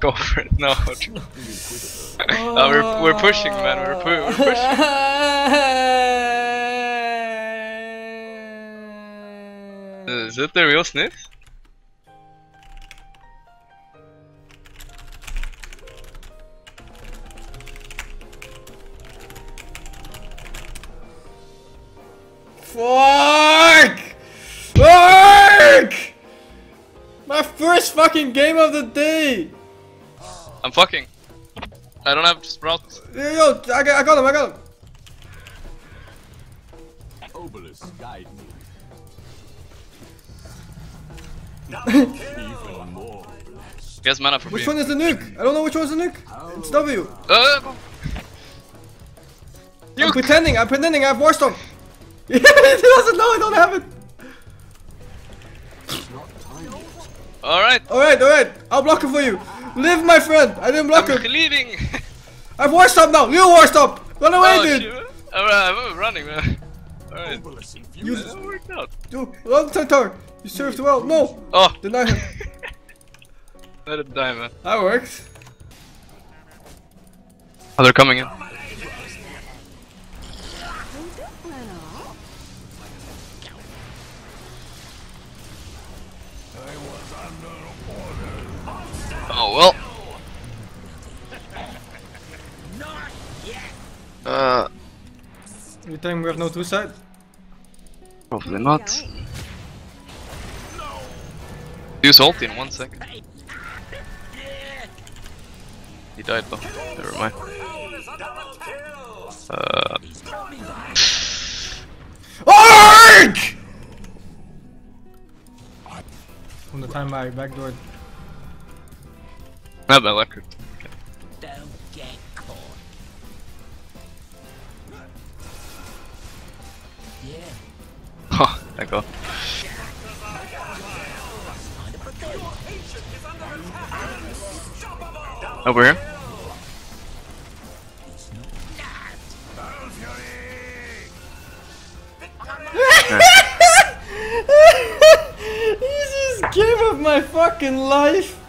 Go for it. No. no we're, we're pushing, man. We're, pu we're pushing. Is it the real sniff? Fuck! First fucking game of the day! I'm fucking. I don't have sprout. Yo, yo I, got, I got him, I got him! Obelisk, guide me. Even more blessed. He has mana for Which beam. one is the nuke? I don't know which one's the nuke. It's W. Uh. I'm Nuke! pretending, I'm pretending I have War Storm. he doesn't know I don't have it. Alright. Alright, alright. I'll block it for you. Live, my friend. I didn't block I'm it. leaving. I have War Storm now. You War Storm. Run away, oh, dude. Alright, I'm running, man. Alright. Obelisk You- infused. That worked out. Dude, run, Centaur. You served well. No. Oh, Deny him. let it die, man. That worked. Oh, they're coming in. Oh well. Uh, You think we have no two side? probably not. Use ulti in one second. He died though. Never mind. Uh, From the time I backdoored. not my record. Don't get caught. Yeah, Oh, I go. Over here. My fucking life.